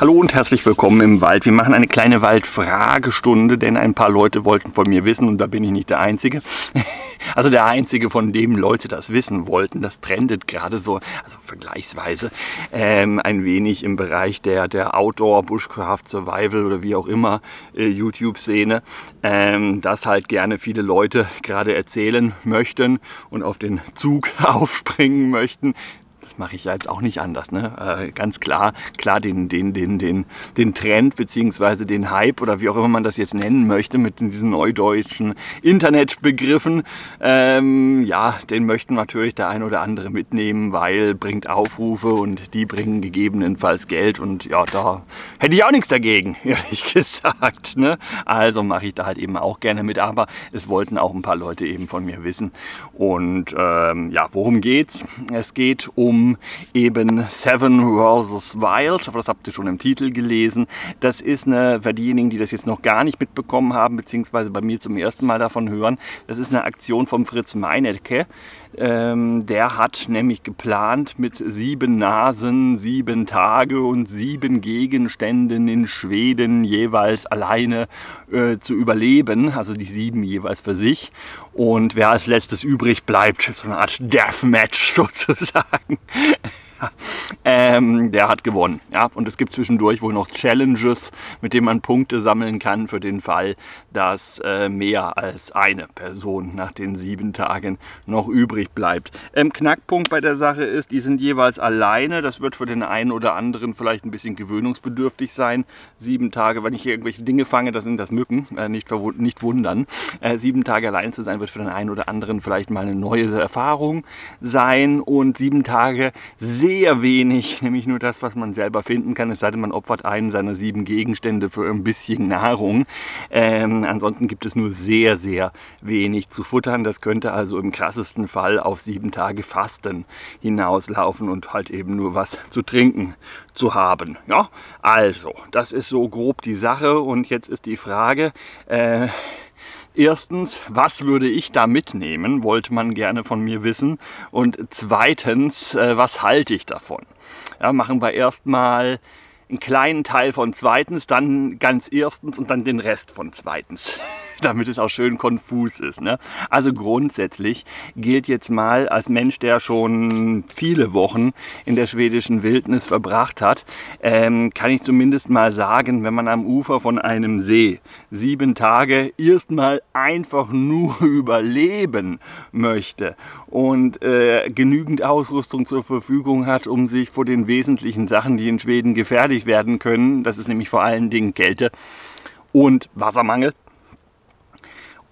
Hallo und herzlich willkommen im Wald. Wir machen eine kleine Waldfragestunde, denn ein paar Leute wollten von mir wissen und da bin ich nicht der Einzige. Also der Einzige, von dem Leute das wissen wollten. Das trendet gerade so, also vergleichsweise, ähm, ein wenig im Bereich der, der Outdoor, Bushcraft, Survival oder wie auch immer äh, YouTube-Szene, ähm, dass halt gerne viele Leute gerade erzählen möchten und auf den Zug aufspringen möchten, das mache ich ja jetzt auch nicht anders. Ne? Äh, ganz klar, klar den, den, den, den, den Trend bzw. den Hype oder wie auch immer man das jetzt nennen möchte mit diesen neudeutschen Internetbegriffen, ähm, ja, den möchten natürlich der ein oder andere mitnehmen, weil bringt Aufrufe und die bringen gegebenenfalls Geld und ja, da hätte ich auch nichts dagegen, ehrlich gesagt. Ne? Also mache ich da halt eben auch gerne mit, aber es wollten auch ein paar Leute eben von mir wissen. Und ähm, ja, worum geht's? Es geht um um eben Seven vs. Wild, aber das habt ihr schon im Titel gelesen. Das ist eine, für diejenigen, die das jetzt noch gar nicht mitbekommen haben, beziehungsweise bei mir zum ersten Mal davon hören, das ist eine Aktion vom Fritz Meinecke. Ähm, der hat nämlich geplant, mit sieben Nasen, sieben Tage und sieben Gegenständen in Schweden jeweils alleine äh, zu überleben. Also die sieben jeweils für sich. Und wer als letztes übrig bleibt, ist so eine Art Deathmatch sozusagen. ähm, der hat gewonnen. Ja? Und es gibt zwischendurch wohl noch Challenges, mit denen man Punkte sammeln kann für den Fall, dass äh, mehr als eine Person nach den sieben Tagen noch übrig bleibt. Ähm, Knackpunkt bei der Sache ist, die sind jeweils alleine. Das wird für den einen oder anderen vielleicht ein bisschen gewöhnungsbedürftig sein. Sieben Tage, wenn ich hier irgendwelche Dinge fange, das sind das Mücken, äh, nicht, nicht wundern. Äh, sieben Tage allein zu sein, wird für den einen oder anderen vielleicht mal eine neue Erfahrung sein. Und sieben Tage sehr sehr wenig, nämlich nur das, was man selber finden kann, es sei denn, man opfert einen seiner sieben Gegenstände für ein bisschen Nahrung. Ähm, ansonsten gibt es nur sehr, sehr wenig zu futtern. Das könnte also im krassesten Fall auf sieben Tage Fasten hinauslaufen und halt eben nur was zu trinken zu haben. Ja, also, das ist so grob die Sache und jetzt ist die Frage, äh, Erstens, was würde ich da mitnehmen, wollte man gerne von mir wissen. Und zweitens, äh, was halte ich davon? Ja, machen wir erstmal einen kleinen Teil von zweitens, dann ganz erstens und dann den Rest von zweitens. damit es auch schön konfus ist. Ne? Also grundsätzlich gilt jetzt mal als Mensch, der schon viele Wochen in der schwedischen Wildnis verbracht hat, ähm, kann ich zumindest mal sagen, wenn man am Ufer von einem See sieben Tage erstmal einfach nur überleben möchte und äh, genügend Ausrüstung zur Verfügung hat, um sich vor den wesentlichen Sachen, die in Schweden gefährlich werden können, das ist nämlich vor allen Dingen Kälte und Wassermangel,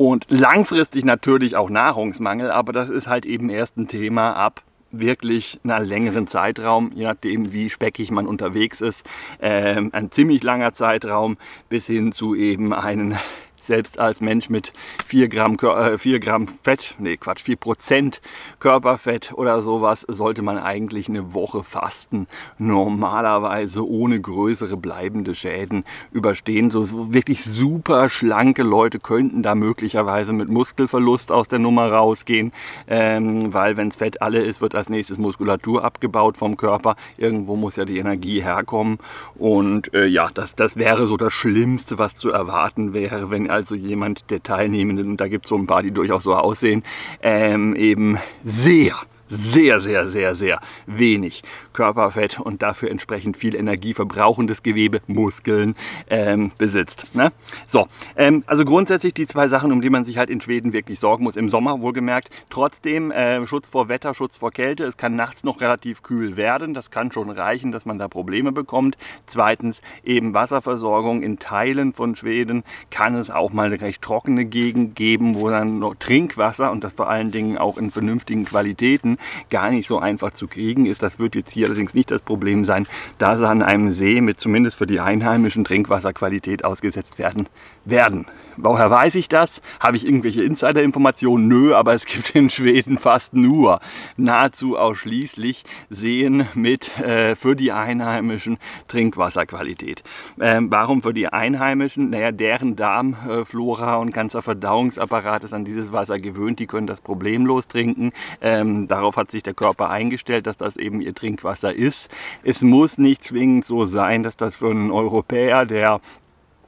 und langfristig natürlich auch Nahrungsmangel, aber das ist halt eben erst ein Thema ab wirklich einer längeren Zeitraum, je nachdem wie speckig man unterwegs ist, äh, ein ziemlich langer Zeitraum bis hin zu eben einen selbst als Mensch mit 4 Gramm, äh, 4 Gramm Fett, nee Quatsch, 4 Prozent Körperfett oder sowas, sollte man eigentlich eine Woche fasten, normalerweise ohne größere bleibende Schäden überstehen. So, wirklich super schlanke Leute könnten da möglicherweise mit Muskelverlust aus der Nummer rausgehen, ähm, weil wenn es Fett alle ist, wird als nächstes Muskulatur abgebaut vom Körper. Irgendwo muss ja die Energie herkommen und äh, ja, das, das wäre so das Schlimmste, was zu erwarten wäre, wenn also jemand der Teilnehmenden, und da gibt es so ein paar, die durchaus so aussehen, ähm, eben sehr sehr, sehr, sehr, sehr wenig Körperfett und dafür entsprechend viel energieverbrauchendes Gewebe, Muskeln ähm, besitzt. Ne? So, ähm, also grundsätzlich die zwei Sachen, um die man sich halt in Schweden wirklich sorgen muss, im Sommer wohlgemerkt. Trotzdem äh, Schutz vor Wetter, Schutz vor Kälte. Es kann nachts noch relativ kühl werden. Das kann schon reichen, dass man da Probleme bekommt. Zweitens eben Wasserversorgung. In Teilen von Schweden kann es auch mal eine recht trockene Gegend geben, wo dann noch Trinkwasser und das vor allen Dingen auch in vernünftigen Qualitäten gar nicht so einfach zu kriegen ist. Das wird jetzt hier allerdings nicht das Problem sein, da sie an einem See mit zumindest für die einheimischen Trinkwasserqualität ausgesetzt werden werden. Woher weiß ich das? Habe ich irgendwelche Insider-Informationen? Nö, aber es gibt in Schweden fast nur, nahezu ausschließlich Seen mit äh, für die Einheimischen Trinkwasserqualität. Ähm, warum für die Einheimischen? Naja, deren Darmflora und ganzer Verdauungsapparat ist an dieses Wasser gewöhnt. Die können das problemlos trinken. Ähm, darauf hat sich der Körper eingestellt, dass das eben ihr Trinkwasser ist. Es muss nicht zwingend so sein, dass das für einen Europäer, der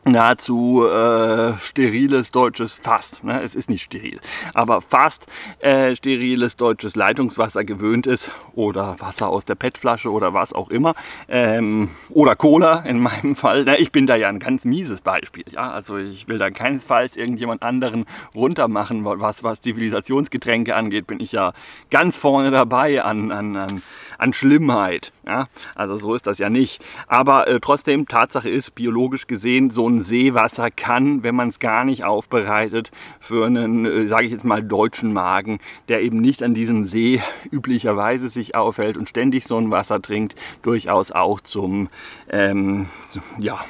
nahezu äh, steriles deutsches, fast, ne? es ist nicht steril, aber fast äh, steriles deutsches Leitungswasser gewöhnt ist oder Wasser aus der PET-Flasche oder was auch immer ähm, oder Cola in meinem Fall. Ne? Ich bin da ja ein ganz mieses Beispiel. Ja? Also ich will da keinesfalls irgendjemand anderen runtermachen, was, was Zivilisationsgetränke angeht, bin ich ja ganz vorne dabei an, an, an, an Schlimmheit. Ja? Also so ist das ja nicht. Aber äh, trotzdem, Tatsache ist, biologisch gesehen, so ein Seewasser kann, wenn man es gar nicht aufbereitet, für einen, äh, sage ich jetzt mal, deutschen Magen, der eben nicht an diesem See üblicherweise sich aufhält und ständig so ein Wasser trinkt, durchaus auch zum, ähm, ja,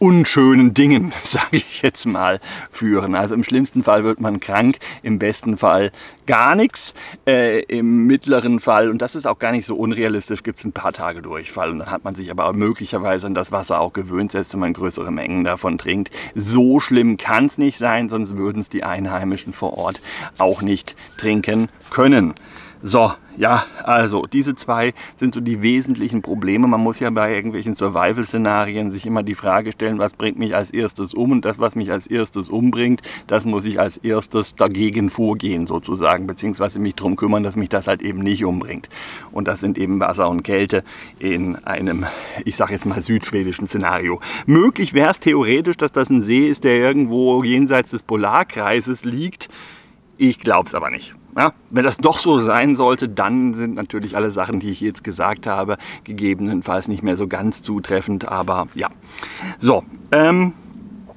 unschönen Dingen, sage ich jetzt mal, führen. Also im schlimmsten Fall wird man krank, im besten Fall gar nichts. Äh, Im mittleren Fall, und das ist auch gar nicht so unrealistisch, gibt es ein paar Tage Durchfall. Und dann hat man sich aber möglicherweise an das Wasser auch gewöhnt, selbst wenn man größere Mengen davon trinkt. So schlimm kann es nicht sein, sonst würden es die Einheimischen vor Ort auch nicht trinken können. So, ja, also diese zwei sind so die wesentlichen Probleme. Man muss ja bei irgendwelchen Survival-Szenarien sich immer die Frage stellen, was bringt mich als erstes um und das, was mich als erstes umbringt, das muss ich als erstes dagegen vorgehen sozusagen, beziehungsweise mich darum kümmern, dass mich das halt eben nicht umbringt. Und das sind eben Wasser und Kälte in einem, ich sage jetzt mal, südschwedischen Szenario. Möglich wäre es theoretisch, dass das ein See ist, der irgendwo jenseits des Polarkreises liegt. Ich glaube es aber nicht. Ja, wenn das doch so sein sollte, dann sind natürlich alle Sachen, die ich jetzt gesagt habe, gegebenenfalls nicht mehr so ganz zutreffend. Aber ja, so. Ähm,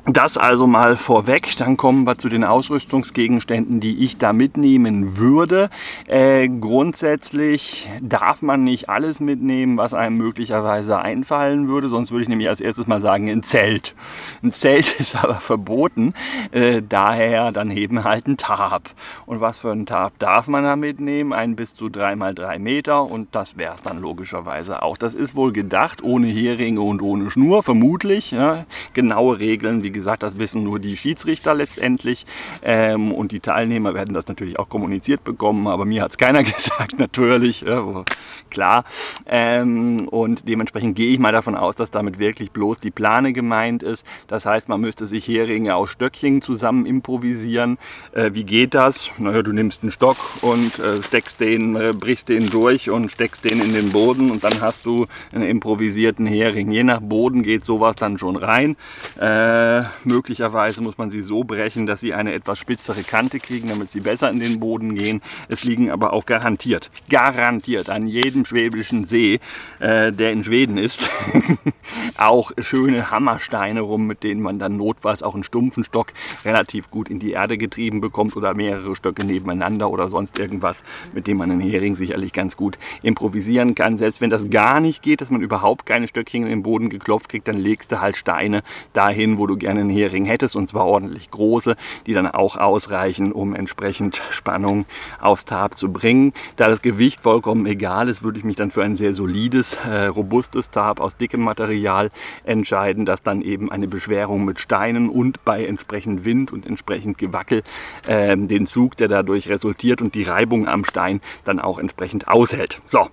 das also mal vorweg, dann kommen wir zu den Ausrüstungsgegenständen, die ich da mitnehmen würde. Äh, grundsätzlich darf man nicht alles mitnehmen, was einem möglicherweise einfallen würde, sonst würde ich nämlich als erstes mal sagen, ein Zelt. Ein Zelt ist aber verboten, äh, daher dann eben halt ein Tarp. Und was für ein Tarp darf man da mitnehmen? Ein bis zu 3 mal 3 Meter und das wäre es dann logischerweise auch. Das ist wohl gedacht, ohne Heringe und ohne Schnur, vermutlich. Ja. Genaue Regeln, wie gesagt, das wissen nur die Schiedsrichter letztendlich. Ähm, und die Teilnehmer werden das natürlich auch kommuniziert bekommen, aber mir hat es keiner gesagt, natürlich. Äh, klar. Ähm, und dementsprechend gehe ich mal davon aus, dass damit wirklich bloß die Plane gemeint ist. Das heißt, man müsste sich Heringe aus Stöckchen zusammen improvisieren. Äh, wie geht das? Naja, du nimmst einen Stock und äh, steckst den, äh, brichst den durch und steckst den in den Boden und dann hast du einen improvisierten Hering. Je nach Boden geht sowas dann schon rein. Äh, möglicherweise muss man sie so brechen, dass sie eine etwas spitzere Kante kriegen, damit sie besser in den Boden gehen. Es liegen aber auch garantiert, garantiert an jedem schwäbischen See, äh, der in Schweden ist, auch schöne Hammersteine rum, mit denen man dann notfalls auch einen stumpfen Stock relativ gut in die Erde getrieben bekommt oder mehrere Stöcke nebeneinander oder sonst irgendwas, mit dem man einen Hering sicherlich ganz gut improvisieren kann. Selbst wenn das gar nicht geht, dass man überhaupt keine Stöckchen in den Boden geklopft kriegt, dann legst du halt Steine dahin, wo du gerne einen Hering hättest und zwar ordentlich große, die dann auch ausreichen, um entsprechend Spannung aufs Tab zu bringen. Da das Gewicht vollkommen egal ist, würde ich mich dann für ein sehr solides, äh, robustes Tab aus dickem Material entscheiden, das dann eben eine Beschwerung mit Steinen und bei entsprechend Wind und entsprechend Gewackel äh, den Zug, der dadurch resultiert und die Reibung am Stein dann auch entsprechend aushält. So,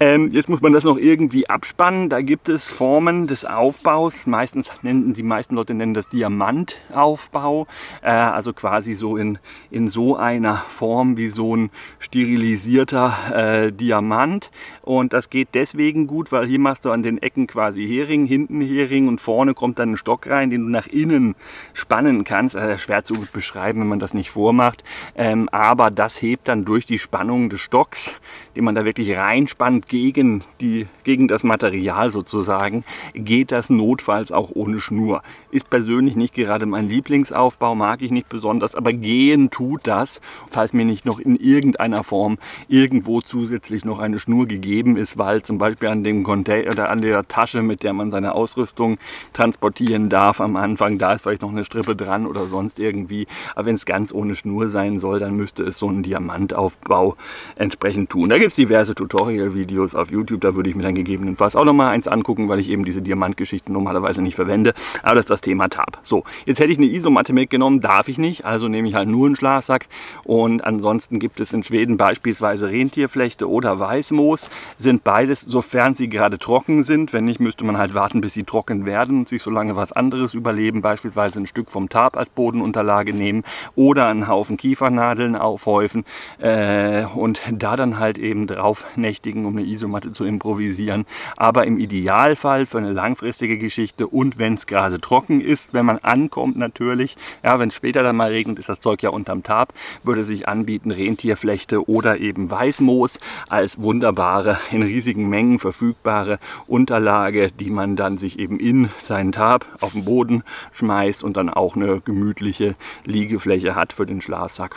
ähm, jetzt muss man das noch irgendwie abspannen. Da gibt es Formen des Aufbaus. Meistens nennen die meisten Leute nennen das Diamantaufbau, äh, also quasi so in, in so einer Form wie so ein sterilisierter äh, Diamant. Und das geht deswegen gut, weil hier machst du an den Ecken quasi Hering, hinten Hering und vorne kommt dann ein Stock rein, den du nach innen spannen kannst. Also schwer zu beschreiben, wenn man das nicht vormacht. Ähm, aber das hebt dann durch die Spannung des Stocks, den man da wirklich reinspannt gegen, die, gegen das Material sozusagen, geht das notfalls auch ohne Schnur. Ist persönlich nicht gerade mein Lieblingsaufbau, mag ich nicht besonders, aber gehen tut das, falls mir nicht noch in irgendeiner Form irgendwo zusätzlich noch eine Schnur gegeben ist, weil zum Beispiel an dem Container oder an der Tasche, mit der man seine Ausrüstung transportieren darf, am Anfang da ist vielleicht noch eine Strippe dran oder sonst irgendwie. Aber wenn es ganz ohne Schnur sein soll, dann müsste es so einen Diamantaufbau entsprechend tun. Da gibt es diverse Tutorial-Videos auf YouTube, da würde ich mir dann gegebenenfalls auch noch mal eins angucken, weil ich eben diese Diamantgeschichten normalerweise nicht verwende. Aber das ist das Thema Tab. So, jetzt hätte ich eine Isomatte mitgenommen, darf ich nicht, also nehme ich halt nur einen Schlafsack. Und ansonsten gibt es in Schweden beispielsweise Rentierflechte oder Weißmoos, sind beides, sofern sie gerade trocken sind. Wenn nicht, müsste man halt warten, bis sie trocken werden und sich so lange was anderes überleben, beispielsweise ein Stück vom Tab als Bodenunterlage nehmen oder einen Haufen Kiefernadeln aufhäufen äh, und da dann halt eben drauf nächtigen, um eine Isomatte zu improvisieren. Aber im Idealfall für eine langfristige Geschichte und wenn es gerade trocken ist, wenn man ankommt natürlich, ja, wenn es später dann mal regnet, ist das Zeug ja unterm Tab, würde sich anbieten Rentierflechte oder eben Weißmoos als wunderbare, in riesigen Mengen verfügbare Unterlage, die man dann sich eben in seinen Tab auf den Boden schmeißt und dann auch eine gemütliche Liegefläche hat für den Schlafsack.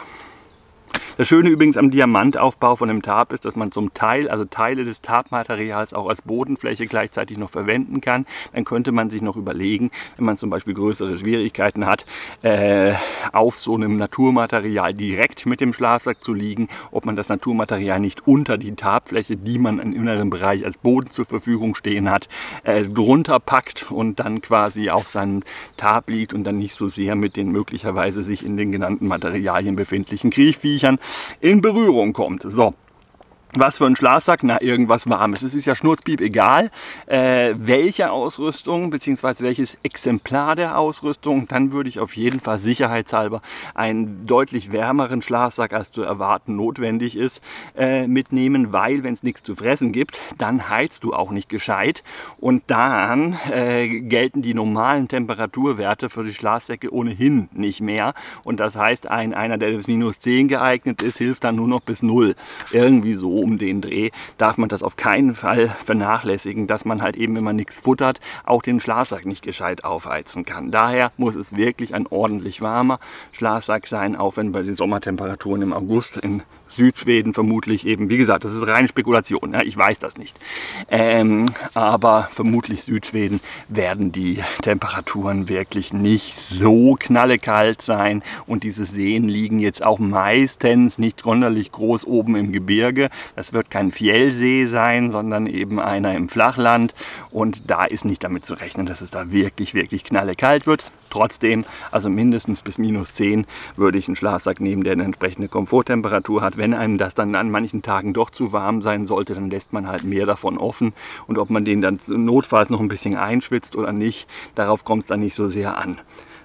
Das Schöne übrigens am Diamantaufbau von dem Tarp ist, dass man zum Teil, also Teile des Tarpmaterials auch als Bodenfläche gleichzeitig noch verwenden kann. Dann könnte man sich noch überlegen, wenn man zum Beispiel größere Schwierigkeiten hat, äh, auf so einem Naturmaterial direkt mit dem Schlafsack zu liegen, ob man das Naturmaterial nicht unter die Tarpfläche, die man im inneren Bereich als Boden zur Verfügung stehen hat, äh, drunter packt und dann quasi auf seinem Tarp liegt und dann nicht so sehr mit den möglicherweise sich in den genannten Materialien befindlichen Kriechviechern in Berührung kommt. So, was für ein Schlafsack? Na, irgendwas Warmes. Es ist ja schnurzpiep egal, äh, welche Ausrüstung bzw. welches Exemplar der Ausrüstung. Dann würde ich auf jeden Fall sicherheitshalber einen deutlich wärmeren Schlafsack, als zu erwarten notwendig ist, äh, mitnehmen, weil wenn es nichts zu fressen gibt, dann heizt du auch nicht gescheit. Und dann äh, gelten die normalen Temperaturwerte für die Schlafsäcke ohnehin nicht mehr. Und das heißt, ein, einer, der bis minus 10 geeignet ist, hilft dann nur noch bis 0. Irgendwie so um den Dreh darf man das auf keinen Fall vernachlässigen, dass man halt eben, wenn man nichts futtert, auch den Schlafsack nicht gescheit aufheizen kann. Daher muss es wirklich ein ordentlich warmer Schlafsack sein, auch wenn bei den Sommertemperaturen im August in Südschweden vermutlich eben, wie gesagt, das ist reine Spekulation, ja, ich weiß das nicht. Ähm, aber vermutlich Südschweden werden die Temperaturen wirklich nicht so knallekalt sein und diese Seen liegen jetzt auch meistens nicht sonderlich groß oben im Gebirge. Das wird kein Fjellsee sein, sondern eben einer im Flachland und da ist nicht damit zu rechnen, dass es da wirklich, wirklich knallekalt wird. Trotzdem, also mindestens bis minus 10 würde ich einen Schlafsack nehmen, der eine entsprechende Komforttemperatur hat. Wenn einem das dann an manchen Tagen doch zu warm sein sollte, dann lässt man halt mehr davon offen. Und ob man den dann notfalls noch ein bisschen einschwitzt oder nicht, darauf kommt es dann nicht so sehr an.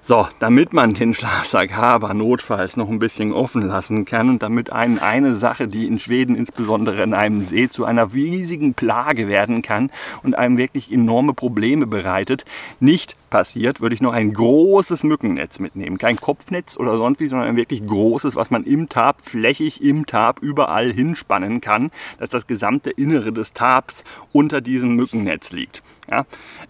So, damit man den Schlafsack Haber notfalls noch ein bisschen offen lassen kann und damit einen eine Sache, die in Schweden insbesondere in einem See zu einer riesigen Plage werden kann und einem wirklich enorme Probleme bereitet, nicht passiert, würde ich noch ein großes Mückennetz mitnehmen. Kein Kopfnetz oder sonst wie, sondern ein wirklich großes, was man im Tab, flächig im Tab überall hinspannen kann, dass das gesamte Innere des Tabs unter diesem Mückennetz liegt ja,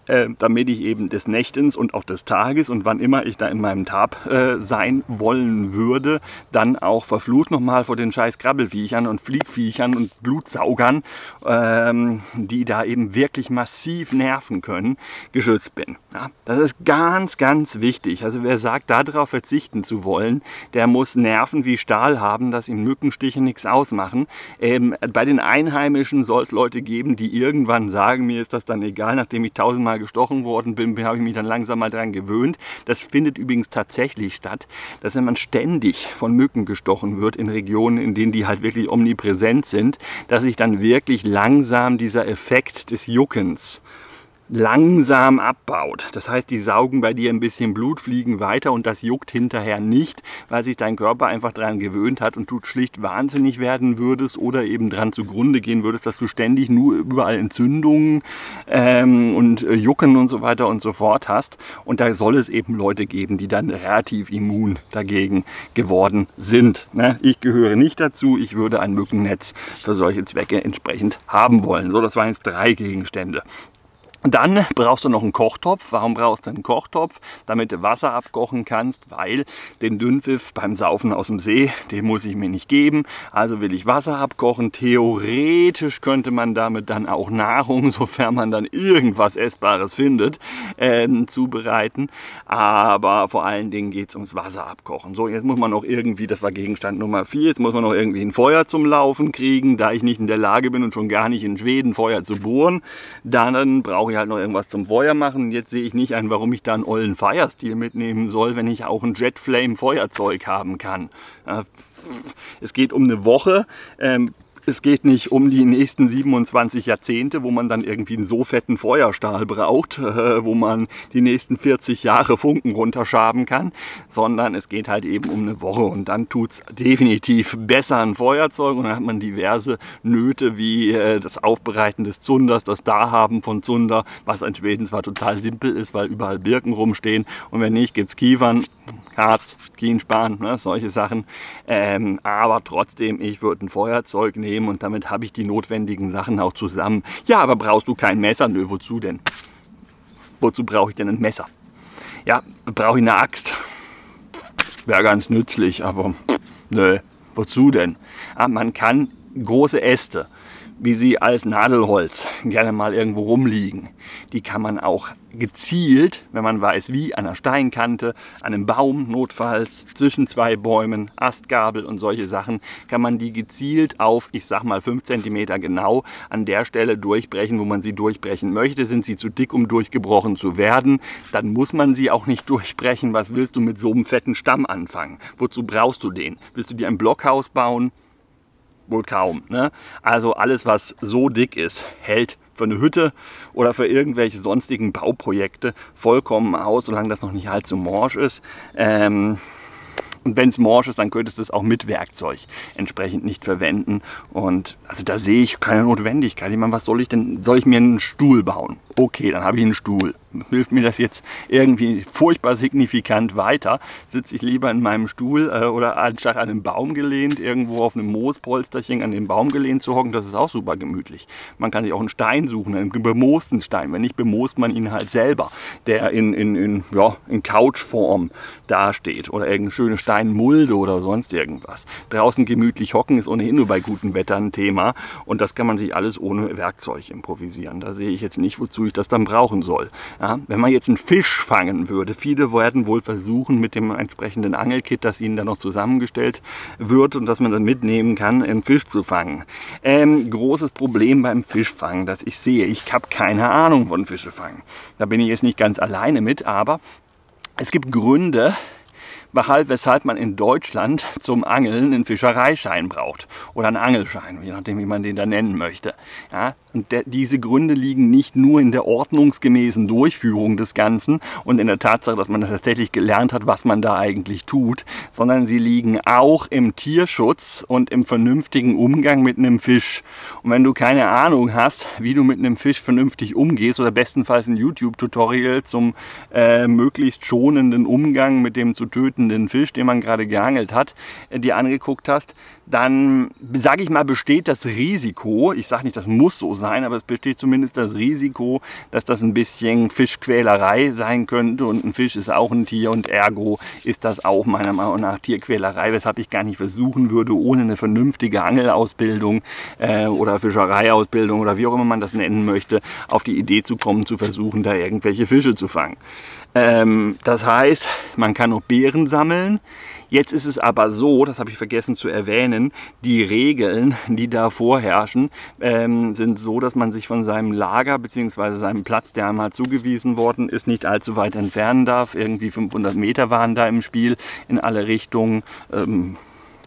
äh, damit ich eben des Nächtens und auch des Tages und wann immer ich da in meinem Tab äh, sein wollen würde, dann auch verflucht nochmal vor den scheiß Krabbelviechern und Fliegviechern und Blutsaugern, ähm, die da eben wirklich massiv nerven können, geschützt bin. Ja, das ist ganz, ganz wichtig. Also wer sagt, darauf verzichten zu wollen, der muss Nerven wie Stahl haben, dass ihm Mückenstiche nichts ausmachen. Ähm, bei den Einheimischen soll es Leute geben, die irgendwann sagen, mir ist das dann egal, nachdem ich tausendmal gestochen worden bin, habe ich mich dann langsam mal daran gewöhnt. Das findet übrigens tatsächlich statt, dass wenn man ständig von Mücken gestochen wird in Regionen, in denen die halt wirklich omnipräsent sind, dass sich dann wirklich langsam dieser Effekt des Juckens langsam abbaut. Das heißt, die saugen bei dir ein bisschen Blut, fliegen weiter und das juckt hinterher nicht, weil sich dein Körper einfach daran gewöhnt hat und du schlicht wahnsinnig werden würdest oder eben dran zugrunde gehen würdest, dass du ständig nur überall Entzündungen ähm, und äh, Jucken und so weiter und so fort hast. Und da soll es eben Leute geben, die dann relativ immun dagegen geworden sind. Ne? Ich gehöre nicht dazu. Ich würde ein Mückennetz für solche Zwecke entsprechend haben wollen. So, das waren jetzt drei Gegenstände. Dann brauchst du noch einen Kochtopf. Warum brauchst du einen Kochtopf? Damit du Wasser abkochen kannst, weil den Dünnpfiff beim Saufen aus dem See, den muss ich mir nicht geben. Also will ich Wasser abkochen. Theoretisch könnte man damit dann auch Nahrung, sofern man dann irgendwas Essbares findet, äh, zubereiten. Aber vor allen Dingen geht es ums Wasser abkochen. So, jetzt muss man noch irgendwie, das war Gegenstand Nummer 4, jetzt muss man noch irgendwie ein Feuer zum Laufen kriegen. Da ich nicht in der Lage bin und schon gar nicht in Schweden Feuer zu bohren, dann brauche ich ich halt noch irgendwas zum Feuer machen. Jetzt sehe ich nicht ein, warum ich da einen ollen Firestil mitnehmen soll, wenn ich auch ein Jetflame Feuerzeug haben kann. Es geht um eine Woche. Es geht nicht um die nächsten 27 Jahrzehnte, wo man dann irgendwie einen so fetten Feuerstahl braucht, äh, wo man die nächsten 40 Jahre Funken runterschaben kann, sondern es geht halt eben um eine Woche und dann tut es definitiv besser ein Feuerzeug. Und dann hat man diverse Nöte wie äh, das Aufbereiten des Zunders, das Dahaben von Zunder, was in Schweden zwar total simpel ist, weil überall Birken rumstehen. Und wenn nicht, gibt es Kiefern, Harz, Kienspan, ne, solche Sachen. Ähm, aber trotzdem, ich würde ein Feuerzeug nehmen und damit habe ich die notwendigen Sachen auch zusammen. Ja, aber brauchst du kein Messer? Nö, wozu denn? Wozu brauche ich denn ein Messer? Ja, brauche ich eine Axt? Wäre ganz nützlich, aber nö, wozu denn? Ja, man kann große Äste wie sie als Nadelholz gerne mal irgendwo rumliegen. Die kann man auch gezielt, wenn man weiß wie, an einer Steinkante, an einem Baum notfalls, zwischen zwei Bäumen, Astgabel und solche Sachen, kann man die gezielt auf, ich sag mal 5 cm genau, an der Stelle durchbrechen, wo man sie durchbrechen möchte. Sind sie zu dick, um durchgebrochen zu werden, dann muss man sie auch nicht durchbrechen. Was willst du mit so einem fetten Stamm anfangen? Wozu brauchst du den? Willst du dir ein Blockhaus bauen? Wohl kaum. Ne? Also alles, was so dick ist, hält für eine Hütte oder für irgendwelche sonstigen Bauprojekte vollkommen aus, solange das noch nicht allzu morsch ist. Ähm, und wenn es morsch ist, dann könntest du es auch mit Werkzeug entsprechend nicht verwenden. Und also da sehe ich keine Notwendigkeit. Ich meine, was soll ich denn? Soll ich mir einen Stuhl bauen? Okay, dann habe ich einen Stuhl hilft mir das jetzt irgendwie furchtbar signifikant weiter. Sitze ich lieber in meinem Stuhl äh, oder anstatt an einem Baum gelehnt, irgendwo auf einem Moospolsterchen an den Baum gelehnt zu hocken, das ist auch super gemütlich. Man kann sich auch einen Stein suchen, einen bemoosten Stein. Wenn nicht, bemoost man ihn halt selber, der in, in, in, ja, in Couchform dasteht oder irgendeine schöne Steinmulde oder sonst irgendwas. Draußen gemütlich hocken ist ohnehin nur bei gutem Wetter ein Thema und das kann man sich alles ohne Werkzeug improvisieren. Da sehe ich jetzt nicht, wozu ich das dann brauchen soll. Ja, wenn man jetzt einen Fisch fangen würde, viele werden wohl versuchen mit dem entsprechenden Angelkit, das ihnen dann noch zusammengestellt wird und das man dann mitnehmen kann, einen Fisch zu fangen. Ähm, großes Problem beim Fischfangen, das ich sehe, ich habe keine Ahnung von Fischefangen. Da bin ich jetzt nicht ganz alleine mit, aber es gibt Gründe, weshalb, man in Deutschland zum Angeln einen Fischereischein braucht oder einen Angelschein, je nachdem, wie man den da nennen möchte. Ja, und der, diese Gründe liegen nicht nur in der ordnungsgemäßen Durchführung des Ganzen und in der Tatsache, dass man tatsächlich gelernt hat, was man da eigentlich tut, sondern sie liegen auch im Tierschutz und im vernünftigen Umgang mit einem Fisch. Und wenn du keine Ahnung hast, wie du mit einem Fisch vernünftig umgehst oder bestenfalls ein YouTube-Tutorial zum äh, möglichst schonenden Umgang mit dem zu töten tötenden Fisch, den man gerade geangelt hat, äh, dir angeguckt hast, dann sage ich mal, besteht das Risiko, ich sage nicht, das muss so sein, aber es besteht zumindest das Risiko, dass das ein bisschen Fischquälerei sein könnte und ein Fisch ist auch ein Tier und ergo ist das auch meiner Meinung nach Tierquälerei, weshalb ich gar nicht versuchen würde, ohne eine vernünftige Angelausbildung äh, oder Fischereiausbildung oder wie auch immer man das nennen möchte, auf die Idee zu kommen, zu versuchen, da irgendwelche Fische zu fangen. Ähm, das heißt, man kann auch Beeren sammeln. Jetzt ist es aber so, das habe ich vergessen zu erwähnen, die Regeln, die da vorherrschen, ähm, sind so, dass man sich von seinem Lager bzw. seinem Platz, der einmal zugewiesen worden ist, nicht allzu weit entfernen darf. Irgendwie 500 Meter waren da im Spiel in alle Richtungen. Ähm,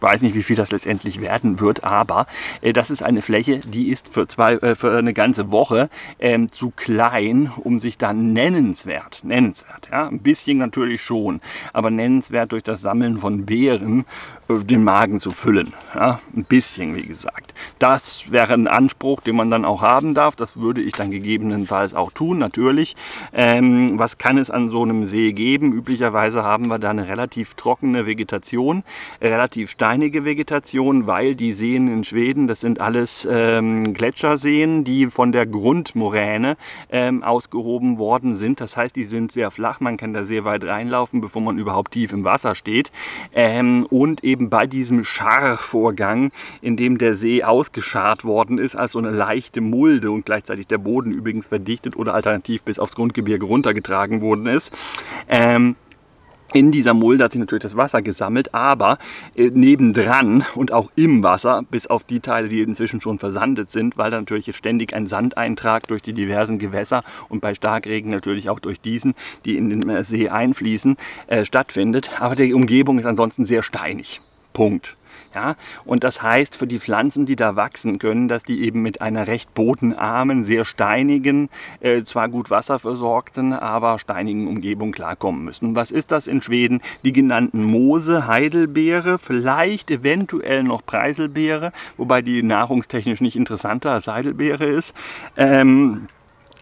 weiß nicht, wie viel das letztendlich werden wird, aber äh, das ist eine Fläche, die ist für, zwei, äh, für eine ganze Woche ähm, zu klein, um sich dann nennenswert, nennenswert, ja, ein bisschen natürlich schon, aber nennenswert durch das Sammeln von Beeren den Magen zu füllen. Ja, ein bisschen, wie gesagt. Das wäre ein Anspruch, den man dann auch haben darf. Das würde ich dann gegebenenfalls auch tun, natürlich. Ähm, was kann es an so einem See geben? Üblicherweise haben wir da eine relativ trockene Vegetation, relativ steinige Vegetation, weil die Seen in Schweden, das sind alles ähm, Gletscherseen, die von der Grundmoräne ähm, ausgehoben worden sind. Das heißt, die sind sehr flach, man kann da sehr weit reinlaufen, bevor man überhaupt tief im Wasser steht. Ähm, und eben bei diesem Scharvorgang, in dem der See ausgeschart worden ist, als so eine leichte Mulde und gleichzeitig der Boden übrigens verdichtet oder alternativ bis aufs Grundgebirge runtergetragen worden ist, ähm, in dieser Mulde hat sich natürlich das Wasser gesammelt, aber äh, nebendran und auch im Wasser, bis auf die Teile, die inzwischen schon versandet sind, weil da natürlich ständig ein Sandeintrag durch die diversen Gewässer und bei Starkregen natürlich auch durch diesen, die in den äh, See einfließen, äh, stattfindet. Aber die Umgebung ist ansonsten sehr steinig. Punkt. Ja, und das heißt für die Pflanzen, die da wachsen können, dass die eben mit einer recht bodenarmen, sehr steinigen, äh, zwar gut wasserversorgten, aber steinigen Umgebung klarkommen müssen. Was ist das in Schweden? Die genannten Moose, Heidelbeere, vielleicht eventuell noch Preiselbeere, wobei die nahrungstechnisch nicht interessanter als Heidelbeere ist. Ähm,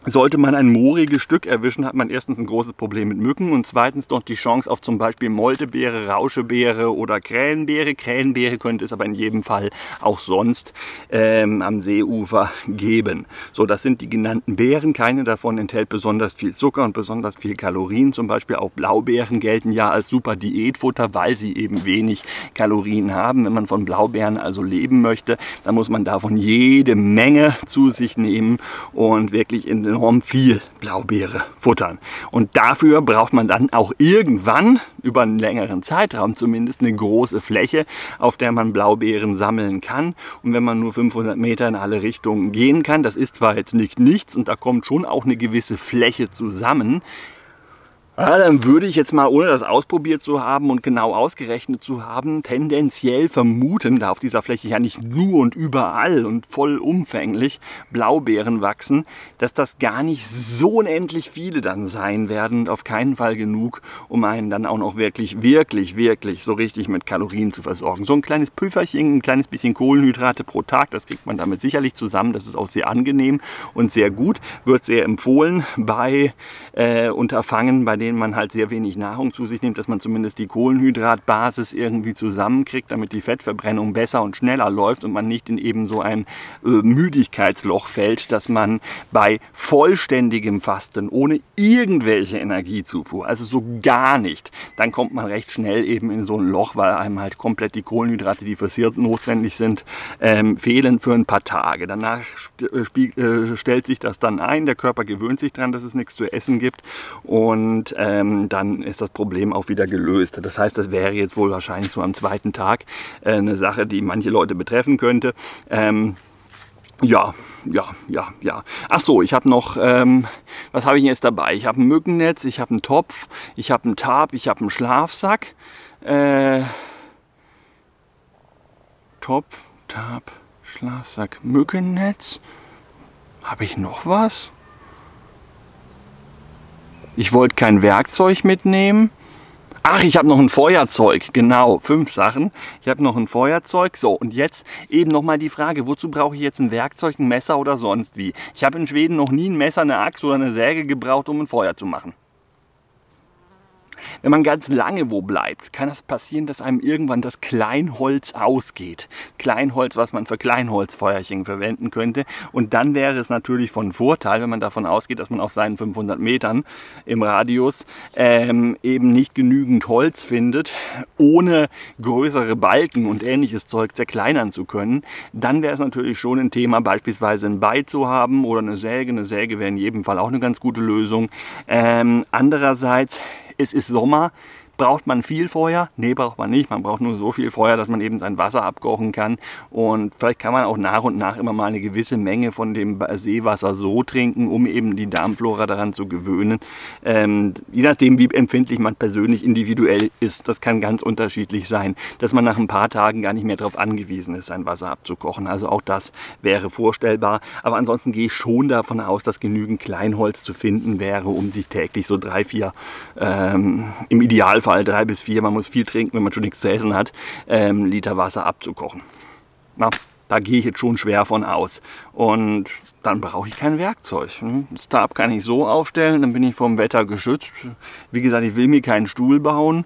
sollte man ein mooriges Stück erwischen, hat man erstens ein großes Problem mit Mücken und zweitens noch die Chance auf zum Beispiel Moltebeere, Rauschebeere oder Krähenbeere. Krähenbeere könnte es aber in jedem Fall auch sonst ähm, am Seeufer geben. So, das sind die genannten Beeren. Keine davon enthält besonders viel Zucker und besonders viel Kalorien. Zum Beispiel auch Blaubeeren gelten ja als super Diätfutter, weil sie eben wenig Kalorien haben. Wenn man von Blaubeeren also leben möchte, dann muss man davon jede Menge zu sich nehmen und wirklich in den enorm viel Blaubeere futtern. Und dafür braucht man dann auch irgendwann, über einen längeren Zeitraum zumindest, eine große Fläche, auf der man Blaubeeren sammeln kann. Und wenn man nur 500 Meter in alle Richtungen gehen kann, das ist zwar jetzt nicht nichts und da kommt schon auch eine gewisse Fläche zusammen, ja, dann würde ich jetzt mal, ohne das ausprobiert zu haben und genau ausgerechnet zu haben, tendenziell vermuten, da auf dieser Fläche ja nicht nur und überall und vollumfänglich Blaubeeren wachsen, dass das gar nicht so unendlich viele dann sein werden und auf keinen Fall genug, um einen dann auch noch wirklich, wirklich, wirklich so richtig mit Kalorien zu versorgen. So ein kleines Püfferchen, ein kleines bisschen Kohlenhydrate pro Tag, das kriegt man damit sicherlich zusammen. Das ist auch sehr angenehm und sehr gut. Wird sehr empfohlen bei äh, Unterfangen, bei denen denen man halt sehr wenig Nahrung zu sich nimmt, dass man zumindest die Kohlenhydratbasis irgendwie zusammenkriegt, damit die Fettverbrennung besser und schneller läuft und man nicht in eben so ein äh, Müdigkeitsloch fällt, dass man bei vollständigem Fasten ohne irgendwelche Energiezufuhr, also so gar nicht, dann kommt man recht schnell eben in so ein Loch, weil einem halt komplett die Kohlenhydrate, die fürs Hirn notwendig sind, ähm, fehlen für ein paar Tage. Danach äh, äh, stellt sich das dann ein, der Körper gewöhnt sich daran, dass es nichts zu essen gibt und ähm, dann ist das Problem auch wieder gelöst. Das heißt, das wäre jetzt wohl wahrscheinlich so am zweiten Tag äh, eine Sache, die manche Leute betreffen könnte. Ähm, ja, ja, ja, ja. Ach so, ich habe noch, ähm, was habe ich jetzt dabei? Ich habe ein Mückennetz, ich habe einen Topf, ich habe einen Tarp, ich habe einen Schlafsack. Äh, Topf, Tarp, Schlafsack, Mückennetz. Habe ich noch was? Ich wollte kein Werkzeug mitnehmen. Ach, ich habe noch ein Feuerzeug. Genau, fünf Sachen. Ich habe noch ein Feuerzeug. So, und jetzt eben nochmal die Frage, wozu brauche ich jetzt ein Werkzeug, ein Messer oder sonst wie? Ich habe in Schweden noch nie ein Messer, eine Axt oder eine Säge gebraucht, um ein Feuer zu machen. Wenn man ganz lange wo bleibt, kann es passieren, dass einem irgendwann das Kleinholz ausgeht. Kleinholz, was man für Kleinholzfeuerchen verwenden könnte. Und dann wäre es natürlich von Vorteil, wenn man davon ausgeht, dass man auf seinen 500 Metern im Radius ähm, eben nicht genügend Holz findet, ohne größere Balken und ähnliches Zeug zerkleinern zu können. Dann wäre es natürlich schon ein Thema, beispielsweise ein Beil zu haben oder eine Säge. Eine Säge wäre in jedem Fall auch eine ganz gute Lösung. Ähm, andererseits es ist Sommer, Braucht man viel Feuer? Nee, braucht man nicht. Man braucht nur so viel Feuer, dass man eben sein Wasser abkochen kann. Und vielleicht kann man auch nach und nach immer mal eine gewisse Menge von dem Seewasser so trinken, um eben die Darmflora daran zu gewöhnen. Ähm, je nachdem, wie empfindlich man persönlich individuell ist, das kann ganz unterschiedlich sein, dass man nach ein paar Tagen gar nicht mehr darauf angewiesen ist, sein Wasser abzukochen. Also auch das wäre vorstellbar. Aber ansonsten gehe ich schon davon aus, dass genügend Kleinholz zu finden wäre, um sich täglich so drei, vier ähm, im Idealfall Fall drei bis vier, man muss viel trinken, wenn man schon nichts zu essen hat, ähm, Liter Wasser abzukochen. Na, Da gehe ich jetzt schon schwer von aus. Und dann brauche ich kein Werkzeug. Das Tarp kann ich so aufstellen, dann bin ich vom Wetter geschützt. Wie gesagt, ich will mir keinen Stuhl bauen.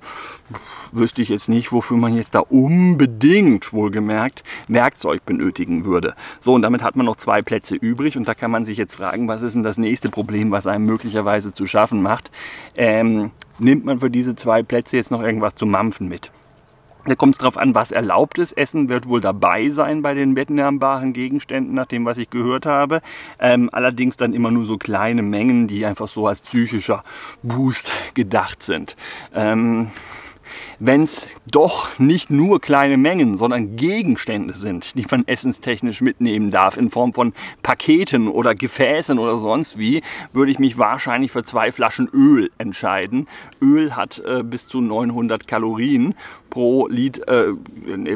Wüsste ich jetzt nicht, wofür man jetzt da unbedingt, wohlgemerkt, Werkzeug benötigen würde. So, und damit hat man noch zwei Plätze übrig und da kann man sich jetzt fragen, was ist denn das nächste Problem, was einem möglicherweise zu schaffen macht. Ähm, nimmt man für diese zwei Plätze jetzt noch irgendwas zu mampfen mit? Da kommt es darauf an, was erlaubt ist. Essen wird wohl dabei sein bei den mitnehmbaren Gegenständen, nach dem, was ich gehört habe. Ähm, allerdings dann immer nur so kleine Mengen, die einfach so als psychischer Boost gedacht sind. Ähm, wenn es doch nicht nur kleine Mengen, sondern Gegenstände sind, die man essenstechnisch mitnehmen darf in Form von Paketen oder Gefäßen oder sonst wie, würde ich mich wahrscheinlich für zwei Flaschen Öl entscheiden. Öl hat äh, bis zu 900 Kalorien pro, Lit, äh,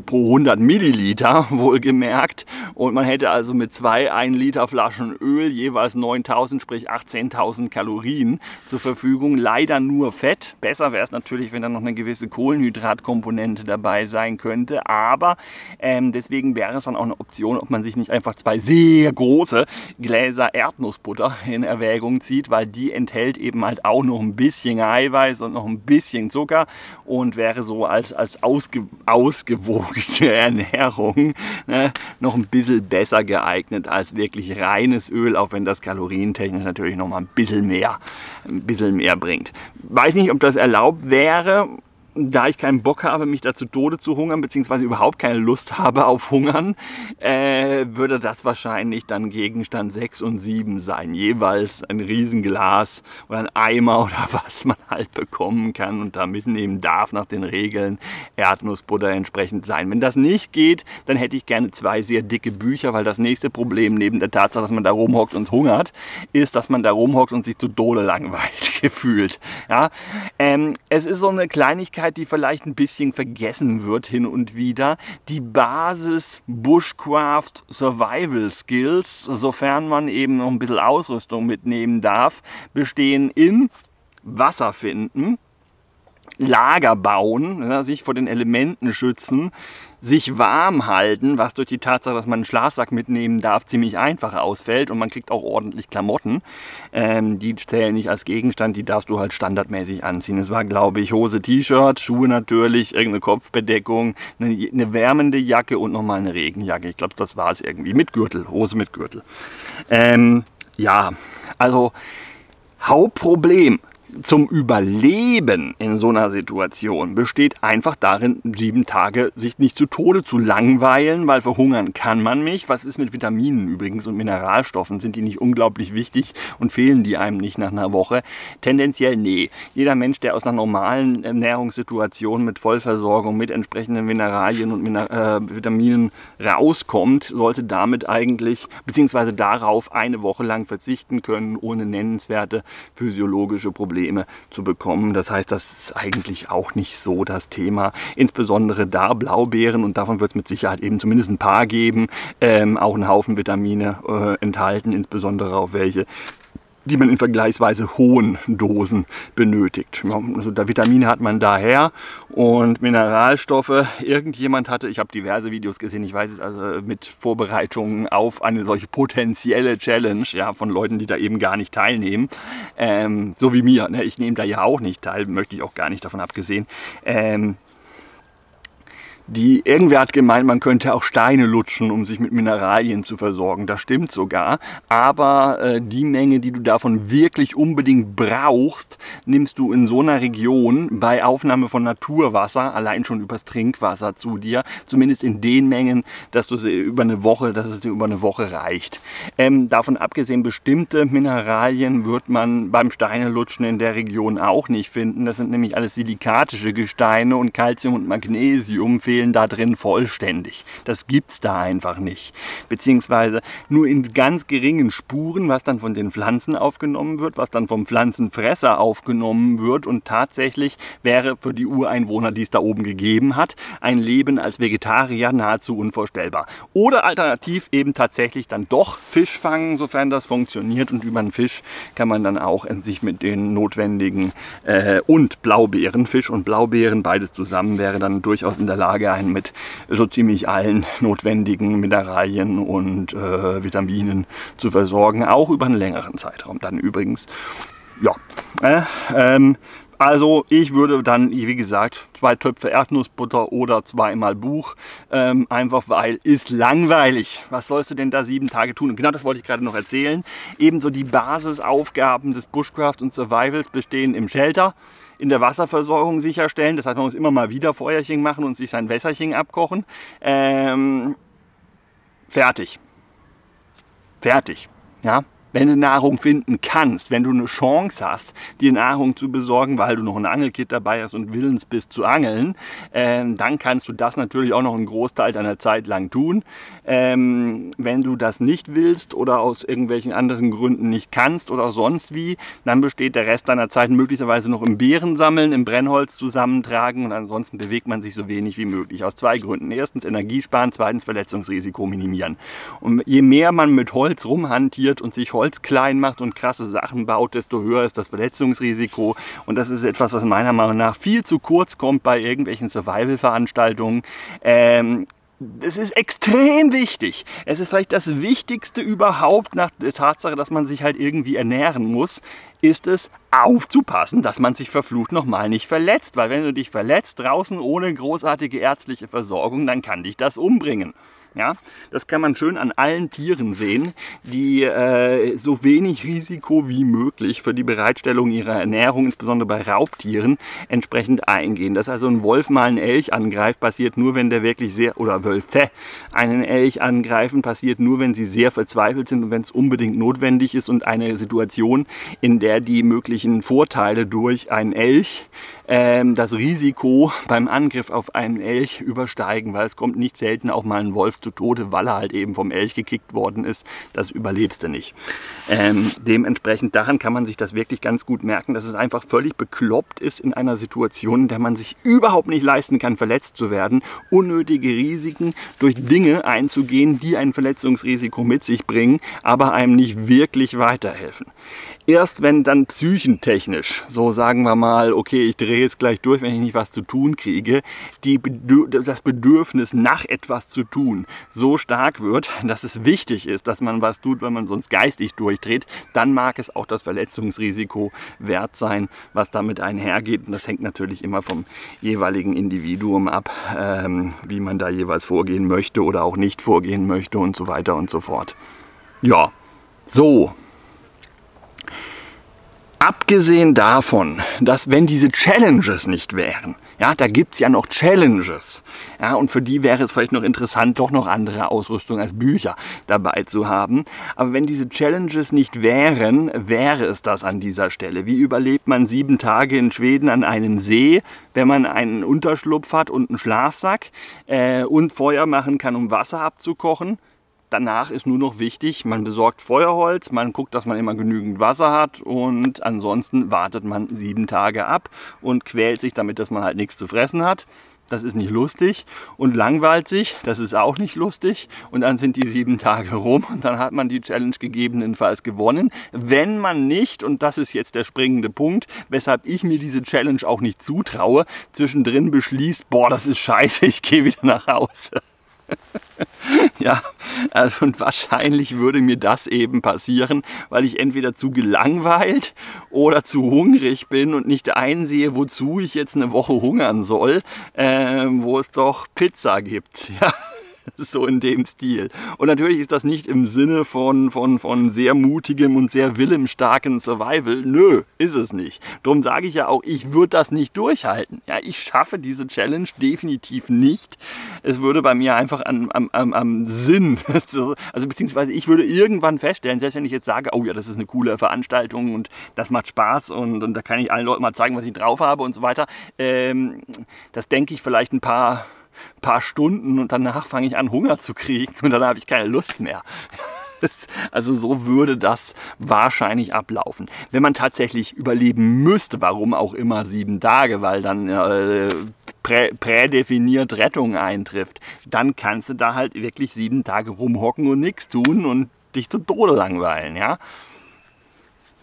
pro 100 Milliliter, wohlgemerkt. Und man hätte also mit zwei 1 Liter Flaschen Öl jeweils 9000, sprich 18.000 Kalorien zur Verfügung. Leider nur Fett. Besser wäre es natürlich, wenn da noch eine gewisse Kohlenhydratkomponente dabei sein könnte. Aber ähm, deswegen wäre es dann auch eine Option, ob man sich nicht einfach zwei sehr große Gläser Erdnussbutter in Erwägung zieht, weil die enthält eben halt auch noch ein bisschen Eiweiß und noch ein bisschen Zucker und wäre so als als ausge, ausgewogene Ernährung ne, noch ein bisschen besser geeignet als wirklich reines Öl, auch wenn das kalorientechnisch natürlich noch mal ein bisschen mehr, ein bisschen mehr bringt. Weiß nicht, ob das erlaubt wäre da ich keinen Bock habe, mich da zu Tode zu hungern, beziehungsweise überhaupt keine Lust habe auf Hungern, äh, würde das wahrscheinlich dann Gegenstand 6 und 7 sein. Jeweils ein Riesenglas oder ein Eimer oder was man halt bekommen kann und da mitnehmen darf nach den Regeln Erdnussbutter entsprechend sein. Wenn das nicht geht, dann hätte ich gerne zwei sehr dicke Bücher, weil das nächste Problem neben der Tatsache, dass man da rumhockt und hungert, ist, dass man da rumhockt und sich zu Tode langweilt gefühlt. Ja? Ähm, es ist so eine Kleinigkeit, Fähigkeit, die vielleicht ein bisschen vergessen wird hin und wieder. Die Basis Bushcraft Survival Skills, sofern man eben noch ein bisschen Ausrüstung mitnehmen darf, bestehen in Wasser finden, Lager bauen, ja, sich vor den Elementen schützen, sich warm halten, was durch die Tatsache, dass man einen Schlafsack mitnehmen darf, ziemlich einfach ausfällt und man kriegt auch ordentlich Klamotten. Ähm, die zählen nicht als Gegenstand, die darfst du halt standardmäßig anziehen. Es war, glaube ich, Hose, T-Shirt, Schuhe natürlich, irgendeine Kopfbedeckung, eine, eine wärmende Jacke und nochmal eine Regenjacke. Ich glaube, das war es irgendwie. Mit Gürtel, Hose mit Gürtel. Ähm, ja, also Hauptproblem zum Überleben in so einer Situation besteht einfach darin, sieben Tage sich nicht zu Tode zu langweilen, weil verhungern kann man nicht. Was ist mit Vitaminen übrigens und Mineralstoffen? Sind die nicht unglaublich wichtig und fehlen die einem nicht nach einer Woche? Tendenziell nee. Jeder Mensch, der aus einer normalen Ernährungssituation mit Vollversorgung, mit entsprechenden Mineralien und Miner äh, Vitaminen rauskommt, sollte damit eigentlich, beziehungsweise darauf eine Woche lang verzichten können, ohne nennenswerte physiologische Probleme Probleme zu bekommen. Das heißt, das ist eigentlich auch nicht so das Thema. Insbesondere da Blaubeeren und davon wird es mit Sicherheit eben zumindest ein paar geben, ähm, auch einen Haufen Vitamine äh, enthalten, insbesondere auch welche, die man in vergleichsweise hohen Dosen benötigt. Also da Vitamine hat man daher und Mineralstoffe. Irgendjemand hatte, ich habe diverse Videos gesehen, ich weiß es also mit Vorbereitungen auf eine solche potenzielle Challenge, ja, von Leuten, die da eben gar nicht teilnehmen. Ähm, so wie mir, ne? ich nehme da ja auch nicht teil, möchte ich auch gar nicht davon abgesehen. Ähm, die, irgendwer hat gemeint, man könnte auch Steine lutschen, um sich mit Mineralien zu versorgen. Das stimmt sogar. Aber äh, die Menge, die du davon wirklich unbedingt brauchst, nimmst du in so einer Region bei Aufnahme von Naturwasser, allein schon übers Trinkwasser zu dir. Zumindest in den Mengen, dass du über eine Woche, dass es dir über eine Woche reicht. Ähm, davon abgesehen, bestimmte Mineralien wird man beim Steinelutschen in der Region auch nicht finden. Das sind nämlich alles silikatische Gesteine und Calcium und Magnesium fehlen da drin vollständig. Das gibt es da einfach nicht. Beziehungsweise nur in ganz geringen Spuren, was dann von den Pflanzen aufgenommen wird, was dann vom Pflanzenfresser aufgenommen wird. Und tatsächlich wäre für die Ureinwohner, die es da oben gegeben hat, ein Leben als Vegetarier nahezu unvorstellbar. Oder alternativ eben tatsächlich dann doch Fisch fangen, sofern das funktioniert. Und über einen Fisch kann man dann auch sich mit den notwendigen äh, und Blaubeeren, Fisch und Blaubeeren, beides zusammen wäre dann durchaus in der Lage, Tage ein mit so ziemlich allen notwendigen Mineralien und äh, Vitaminen zu versorgen, auch über einen längeren Zeitraum dann übrigens. Ja, äh, ähm, also ich würde dann, wie gesagt, zwei Töpfe Erdnussbutter oder zweimal Buch, ähm, einfach weil ist langweilig. Was sollst du denn da sieben Tage tun? Und genau das wollte ich gerade noch erzählen. Ebenso die Basisaufgaben des Bushcraft und Survivals bestehen im Shelter, in der Wasserversorgung sicherstellen. Das heißt, man muss immer mal wieder Feuerchen machen und sich sein Wässerchen abkochen. Ähm, fertig. Fertig. Ja, wenn du Nahrung finden kannst, wenn du eine Chance hast, dir Nahrung zu besorgen, weil du noch ein Angelkit dabei hast und willens bist zu angeln, ähm, dann kannst du das natürlich auch noch einen Großteil deiner Zeit lang tun. Ähm, wenn du das nicht willst oder aus irgendwelchen anderen Gründen nicht kannst oder sonst wie, dann besteht der Rest deiner Zeit möglicherweise noch im Beeren sammeln, im Brennholz zusammentragen und ansonsten bewegt man sich so wenig wie möglich. Aus zwei Gründen. Erstens Energiesparen, zweitens Verletzungsrisiko minimieren. Und je mehr man mit Holz rumhantiert und sich Holz Holz klein macht und krasse Sachen baut, desto höher ist das Verletzungsrisiko. Und das ist etwas, was meiner Meinung nach viel zu kurz kommt bei irgendwelchen Survival-Veranstaltungen. Ähm, es ist extrem wichtig. Es ist vielleicht das Wichtigste überhaupt nach der Tatsache, dass man sich halt irgendwie ernähren muss, ist es aufzupassen, dass man sich verflucht nochmal nicht verletzt. Weil wenn du dich verletzt draußen ohne großartige ärztliche Versorgung, dann kann dich das umbringen. Ja, das kann man schön an allen Tieren sehen, die äh, so wenig Risiko wie möglich für die Bereitstellung ihrer Ernährung, insbesondere bei Raubtieren, entsprechend eingehen. Dass also ein Wolf mal einen Elch angreift, passiert nur, wenn der wirklich sehr, oder Wölfe einen Elch angreifen, passiert nur, wenn sie sehr verzweifelt sind und wenn es unbedingt notwendig ist und eine Situation, in der die möglichen Vorteile durch einen Elch ähm, das Risiko beim Angriff auf einen Elch übersteigen, weil es kommt nicht selten auch mal ein Wolf zu Tode, weil er halt eben vom Elch gekickt worden ist. Das überlebst du nicht. Ähm, dementsprechend daran kann man sich das wirklich ganz gut merken, dass es einfach völlig bekloppt ist in einer Situation, in der man sich überhaupt nicht leisten kann, verletzt zu werden, unnötige Risiken durch Dinge einzugehen, die ein Verletzungsrisiko mit sich bringen, aber einem nicht wirklich weiterhelfen. Erst wenn dann psychentechnisch, so sagen wir mal, okay, ich drehe jetzt gleich durch, wenn ich nicht was zu tun kriege, die, das Bedürfnis nach etwas zu tun so stark wird, dass es wichtig ist, dass man was tut, wenn man sonst geistig durchdreht, dann mag es auch das Verletzungsrisiko wert sein, was damit einhergeht. Und das hängt natürlich immer vom jeweiligen Individuum ab, ähm, wie man da jeweils vorgehen möchte oder auch nicht vorgehen möchte und so weiter und so fort. Ja, so, Abgesehen davon, dass wenn diese Challenges nicht wären, ja, da gibt's ja noch Challenges, ja, und für die wäre es vielleicht noch interessant, doch noch andere Ausrüstung als Bücher dabei zu haben. Aber wenn diese Challenges nicht wären, wäre es das an dieser Stelle. Wie überlebt man sieben Tage in Schweden an einem See, wenn man einen Unterschlupf hat und einen Schlafsack äh, und Feuer machen kann, um Wasser abzukochen? Danach ist nur noch wichtig, man besorgt Feuerholz, man guckt, dass man immer genügend Wasser hat und ansonsten wartet man sieben Tage ab und quält sich damit, dass man halt nichts zu fressen hat. Das ist nicht lustig und langweilt sich, das ist auch nicht lustig. Und dann sind die sieben Tage rum und dann hat man die Challenge gegebenenfalls gewonnen. Wenn man nicht, und das ist jetzt der springende Punkt, weshalb ich mir diese Challenge auch nicht zutraue, zwischendrin beschließt, boah, das ist scheiße, ich gehe wieder nach Hause. ja, also und wahrscheinlich würde mir das eben passieren, weil ich entweder zu gelangweilt oder zu hungrig bin und nicht einsehe, wozu ich jetzt eine Woche hungern soll, äh, wo es doch Pizza gibt. Ja. so in dem Stil. Und natürlich ist das nicht im Sinne von, von, von sehr mutigem und sehr willemstarken Survival. Nö, ist es nicht. Darum sage ich ja auch, ich würde das nicht durchhalten. Ja, ich schaffe diese Challenge definitiv nicht. Es würde bei mir einfach am, am, am, am Sinn, also beziehungsweise ich würde irgendwann feststellen, selbst wenn ich jetzt sage, oh ja, das ist eine coole Veranstaltung und das macht Spaß und, und da kann ich allen Leuten mal zeigen, was ich drauf habe und so weiter. Ähm, das denke ich vielleicht ein paar paar Stunden und danach fange ich an, Hunger zu kriegen und dann habe ich keine Lust mehr. Also so würde das wahrscheinlich ablaufen. Wenn man tatsächlich überleben müsste, warum auch immer sieben Tage, weil dann äh, prä, prädefiniert Rettung eintrifft, dann kannst du da halt wirklich sieben Tage rumhocken und nichts tun und dich zu Tode langweilen, ja.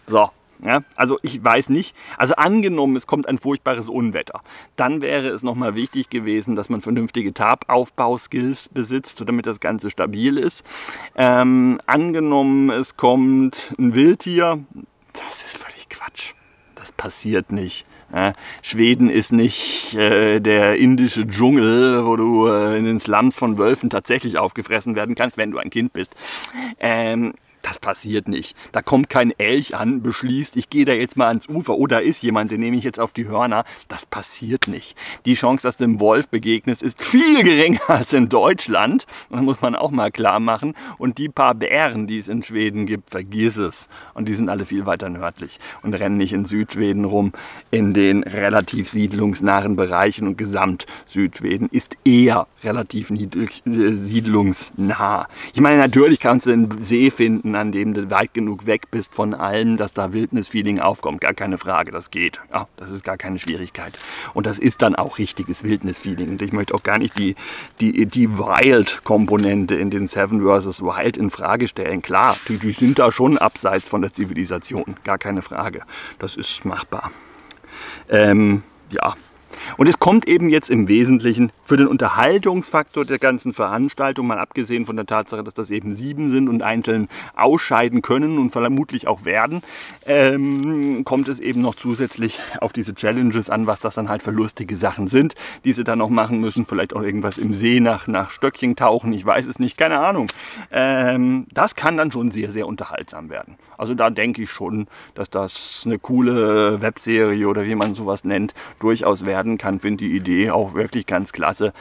So, Ja, also ich weiß nicht. Also angenommen, es kommt ein furchtbares Unwetter, dann wäre es nochmal wichtig gewesen, dass man vernünftige Tarpaufbauskills besitzt, damit das Ganze stabil ist. Ähm, angenommen, es kommt ein Wildtier, das ist völlig Quatsch. Das passiert nicht. Ja, Schweden ist nicht äh, der indische Dschungel, wo du äh, in den Slums von Wölfen tatsächlich aufgefressen werden kannst, wenn du ein Kind bist. Ähm, das passiert nicht. Da kommt kein Elch an, beschließt, ich gehe da jetzt mal ans Ufer. Oder oh, ist jemand, den nehme ich jetzt auf die Hörner. Das passiert nicht. Die Chance, dass du dem Wolf begegnest, ist viel geringer als in Deutschland. Das muss man auch mal klar machen. Und die paar Bären, die es in Schweden gibt, vergiss es. Und die sind alle viel weiter nördlich und rennen nicht in Südschweden rum. In den relativ siedlungsnahen Bereichen und gesamt Südschweden ist eher relativ äh, siedlungsnah. Ich meine, natürlich kannst du einen See finden, Orten, an dem du weit genug weg bist von allem, dass da Wildnisfeeling aufkommt. Gar keine Frage, das geht. Ja, das ist gar keine Schwierigkeit. Und das ist dann auch richtiges Wildnisfeeling. Und ich möchte auch gar nicht die, die, die Wild-Komponente in den Seven vs. Wild in Frage stellen. Klar, die, die sind da schon abseits von der Zivilisation. Gar keine Frage. Das ist machbar. Ähm, ja, und es kommt eben jetzt im Wesentlichen für den Unterhaltungsfaktor der ganzen Veranstaltung, mal abgesehen von der Tatsache, dass das eben sieben sind und einzeln ausscheiden können und vermutlich auch werden, ähm, kommt es eben noch zusätzlich auf diese Challenges an, was das dann halt für lustige Sachen sind, die sie dann noch machen müssen. Vielleicht auch irgendwas im See nach, nach Stöckchen tauchen, ich weiß es nicht, keine Ahnung. Ähm, das kann dann schon sehr, sehr unterhaltsam werden. Also da denke ich schon, dass das eine coole Webserie oder wie man sowas nennt, durchaus werden werden kann, finde die Idee auch wirklich ganz klasse.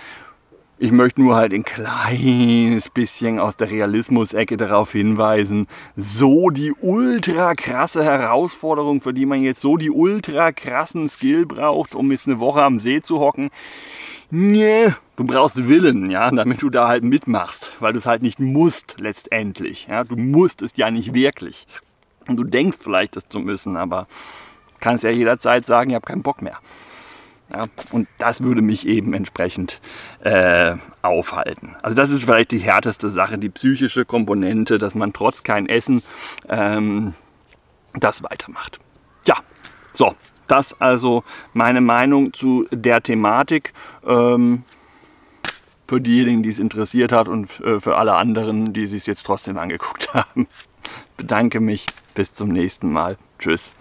Ich möchte nur halt ein kleines bisschen aus der Realismus-Ecke darauf hinweisen, so die ultra krasse Herausforderung, für die man jetzt so die ultra krassen Skill braucht, um jetzt eine Woche am See zu hocken. Nee, du brauchst Willen, ja, damit du da halt mitmachst, weil du es halt nicht musst letztendlich. Ja, du musst es ja nicht wirklich. Und du denkst vielleicht, das zu müssen, aber kannst ja jederzeit sagen, ich habe keinen Bock mehr. Ja, und das würde mich eben entsprechend äh, aufhalten. Also das ist vielleicht die härteste Sache, die psychische Komponente, dass man trotz kein Essen ähm, das weitermacht. Ja, so, das also meine Meinung zu der Thematik. Ähm, für diejenigen, die es interessiert hat und äh, für alle anderen, die sich jetzt trotzdem angeguckt haben. Bedanke mich. Bis zum nächsten Mal. Tschüss.